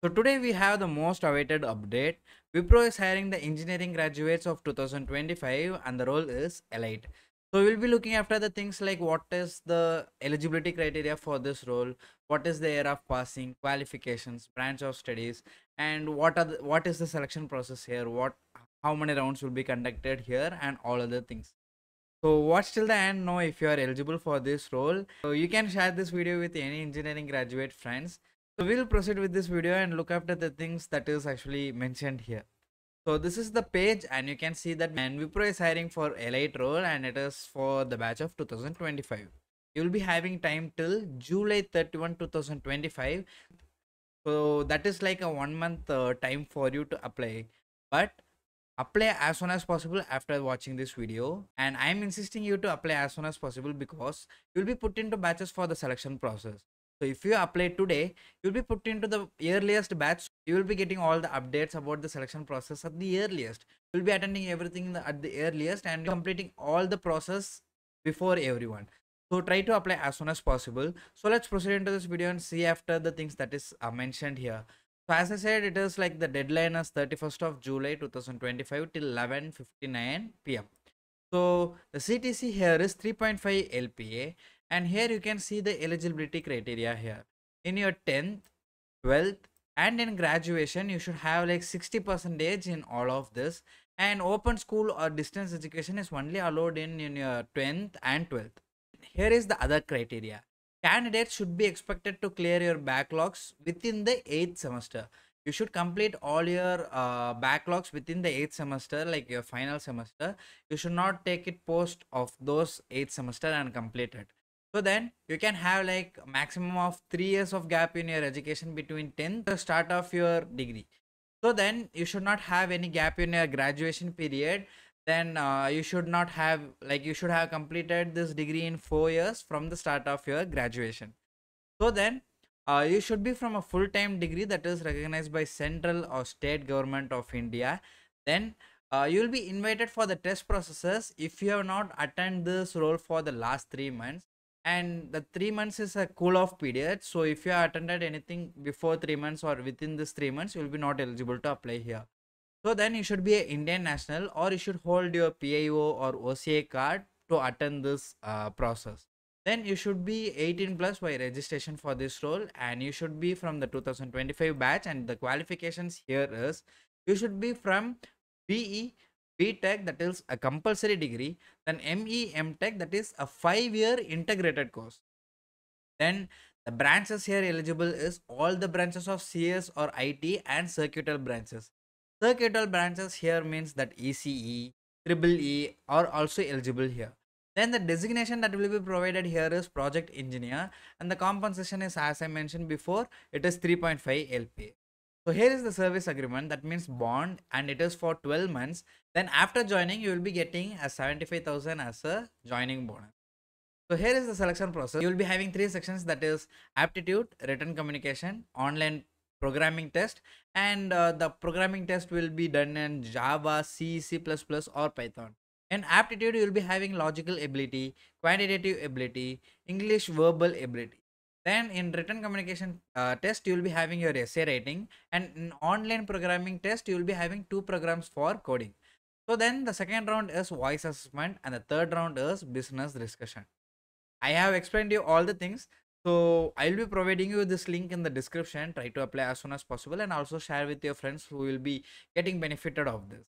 So today we have the most awaited update. Wipro is hiring the engineering graduates of 2025 and the role is elite. So we'll be looking after the things like what is the eligibility criteria for this role, what is the year of passing, qualifications, branch of studies, and what are the, what is the selection process here, what how many rounds will be conducted here, and all other things. So watch till the end know if you are eligible for this role. So you can share this video with any engineering graduate friends. So we'll proceed with this video and look after the things that is actually mentioned here. So this is the page and you can see that and Wipro is hiring for elite role and it is for the batch of 2025. You will be having time till July 31, 2025. So that is like a one month uh, time for you to apply. But apply as soon as possible after watching this video and i am insisting you to apply as soon as possible because you will be put into batches for the selection process so if you apply today you'll be put into the earliest batch. You will be getting all the updates about the selection process at the earliest. You'll be attending everything at the earliest and completing all the process before everyone. So try to apply as soon as possible. So let's proceed into this video and see after the things that is uh, mentioned here. So as I said, it is like the deadline is 31st of July 2025 till 11:59 p.m. So the CTC here is 3.5 LPA, and here you can see the eligibility criteria here. In your 10th, 12th, and in graduation, you should have like 60 percentage in all of this. And open school or distance education is only allowed in, in your 10th and 12th. Here is the other criteria candidates should be expected to clear your backlogs within the eighth semester you should complete all your uh, backlogs within the eighth semester like your final semester you should not take it post of those eighth semester and complete it so then you can have like maximum of three years of gap in your education between 10th the start of your degree. So then you should not have any gap in your graduation period. Then uh, you should not have like you should have completed this degree in four years from the start of your graduation. So then uh, you should be from a full-time degree that is recognized by central or state government of india. Then uh, you will be invited for the test processes if you have not attended this role for the last three months and the three months is a cool off period so if you attended anything before three months or within this three months you will be not eligible to apply here so then you should be an Indian national or you should hold your PIO or OCI card to attend this uh, process. Then you should be 18 plus by registration for this role and you should be from the 2025 batch and the qualifications here is you should be from BE BTech that is a compulsory degree then ME MTech that is a 5 year integrated course. Then the branches here eligible is all the branches of CS or IT and circuital branches. Circuital branches here means that ECE, Triple E are also eligible here. Then the designation that will be provided here is project engineer and the compensation is as I mentioned before it is 3.5 LPA. So here is the service agreement that means bond and it is for 12 months. Then after joining you will be getting a 75,000 as a joining bonus. So here is the selection process. You will be having three sections that is aptitude, written communication, online programming test and uh, the programming test will be done in java c c++ or python in aptitude you will be having logical ability quantitative ability english verbal ability then in written communication uh, test you will be having your essay writing. And in online programming test you will be having two programs for coding. So then the second round is voice assessment and the third round is business discussion. I have explained you all the things. So I'll be providing you this link in the description. Try to apply as soon as possible and also share with your friends who will be getting benefited of this.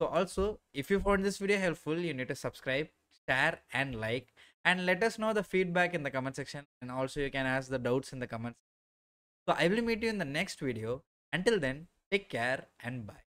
So also, if you found this video helpful, you need to subscribe, share and like and let us know the feedback in the comment section and also you can ask the doubts in the comments. So I will meet you in the next video. Until then, take care and bye.